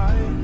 I